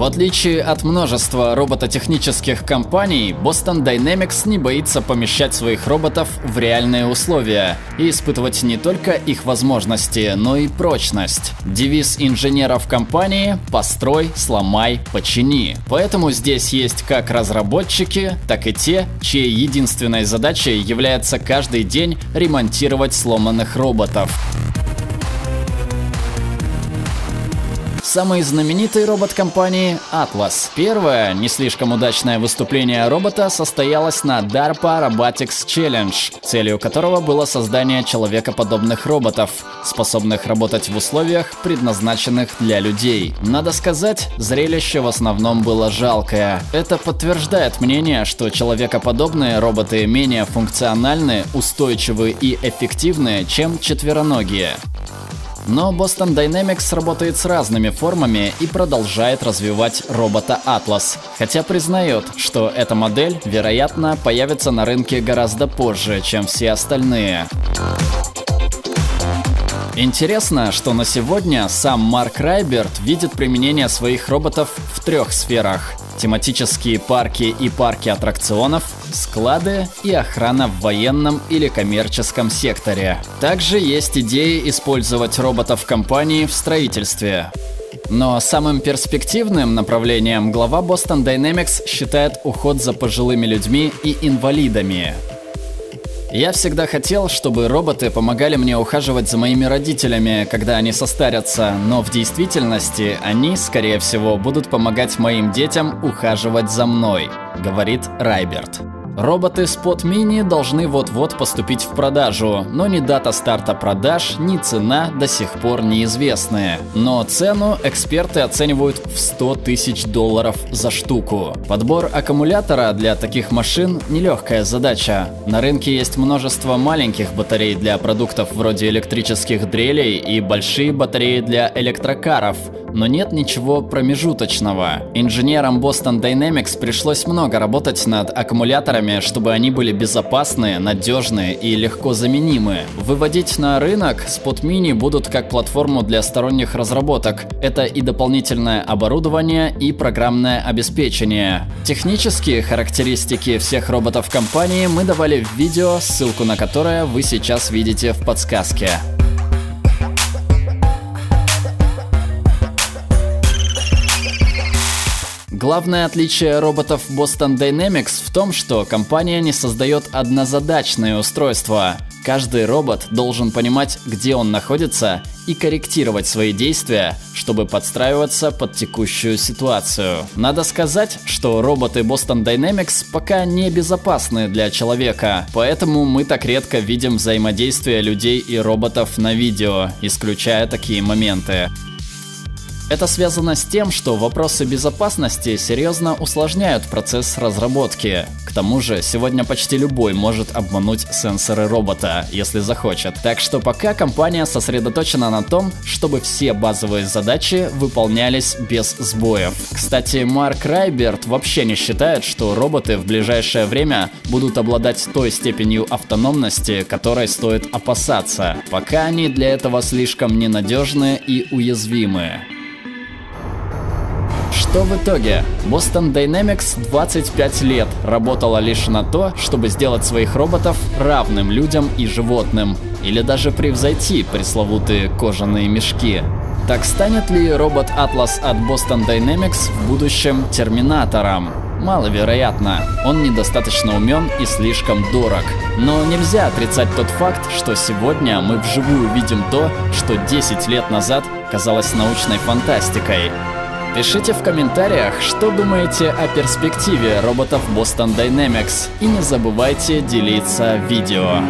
В отличие от множества робототехнических компаний, Boston Dynamics не боится помещать своих роботов в реальные условия и испытывать не только их возможности, но и прочность. Девиз инженеров компании – «Построй, сломай, почини». Поэтому здесь есть как разработчики, так и те, чьей единственной задачей является каждый день ремонтировать сломанных роботов. Самый знаменитый робот компании Atlas. Первое, не слишком удачное выступление робота состоялось на DARPA Robotics Challenge, целью которого было создание человекоподобных роботов, способных работать в условиях, предназначенных для людей. Надо сказать, зрелище в основном было жалкое. Это подтверждает мнение, что человекоподобные роботы менее функциональны, устойчивы и эффективны, чем четвероногие. Но Boston Dynamics работает с разными формами и продолжает развивать робота Atlas, хотя признает, что эта модель, вероятно, появится на рынке гораздо позже, чем все остальные. Интересно, что на сегодня сам Марк Райберт видит применение своих роботов в трех сферах тематические парки и парки аттракционов, склады и охрана в военном или коммерческом секторе. Также есть идеи использовать роботов компании в строительстве. Но самым перспективным направлением глава Boston Dynamics считает уход за пожилыми людьми и инвалидами. Я всегда хотел, чтобы роботы помогали мне ухаживать за моими родителями, когда они состарятся, но в действительности они, скорее всего, будут помогать моим детям ухаживать за мной, говорит Райберт. Роботы Spot Mini должны вот-вот поступить в продажу, но ни дата старта продаж, ни цена до сих пор неизвестны. Но цену эксперты оценивают в 100 тысяч долларов за штуку. Подбор аккумулятора для таких машин – нелегкая задача. На рынке есть множество маленьких батарей для продуктов вроде электрических дрелей и большие батареи для электрокаров – но нет ничего промежуточного. Инженерам Boston Dynamics пришлось много работать над аккумуляторами, чтобы они были безопасны, надежны и легко заменимы. Выводить на рынок Spot Mini будут как платформу для сторонних разработок. Это и дополнительное оборудование, и программное обеспечение. Технические характеристики всех роботов компании мы давали в видео, ссылку на которое вы сейчас видите в подсказке. Главное отличие роботов Boston Dynamics в том, что компания не создает однозадачные устройства. Каждый робот должен понимать, где он находится, и корректировать свои действия, чтобы подстраиваться под текущую ситуацию. Надо сказать, что роботы Boston Dynamics пока не безопасны для человека, поэтому мы так редко видим взаимодействие людей и роботов на видео, исключая такие моменты. Это связано с тем, что вопросы безопасности серьезно усложняют процесс разработки. К тому же, сегодня почти любой может обмануть сенсоры робота, если захочет. Так что пока компания сосредоточена на том, чтобы все базовые задачи выполнялись без сбоев. Кстати, Марк Райберт вообще не считает, что роботы в ближайшее время будут обладать той степенью автономности, которой стоит опасаться, пока они для этого слишком ненадежны и уязвимы. Что в итоге? Boston Dynamics 25 лет работала лишь на то, чтобы сделать своих роботов равным людям и животным, или даже превзойти пресловутые кожаные мешки. Так станет ли робот Atlas от Boston Dynamics в будущем терминатором? Маловероятно. Он недостаточно умен и слишком дорог. Но нельзя отрицать тот факт, что сегодня мы вживую видим то, что 10 лет назад казалось научной фантастикой. Пишите в комментариях, что думаете о перспективе роботов Boston Dynamics и не забывайте делиться видео.